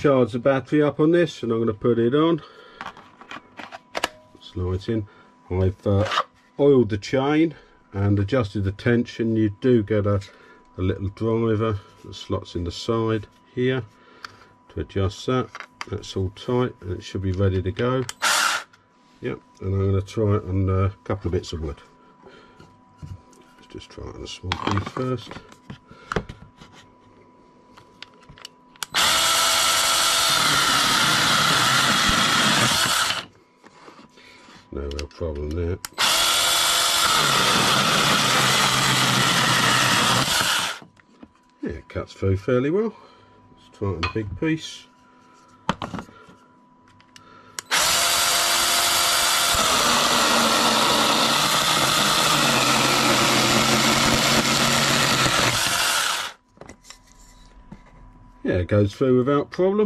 charge the battery up on this and I'm going to put it on. Slide in. I've uh, oiled the chain and adjusted the tension. You do get a, a little driver that slots in the side here to adjust that. That's all tight and it should be ready to go. Yep and I'm going to try it on a couple of bits of wood. Let's just try it on a small piece first no real problem there. Yeah it cuts through fairly well. Let's it a big piece. Yeah it goes through without problem